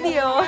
video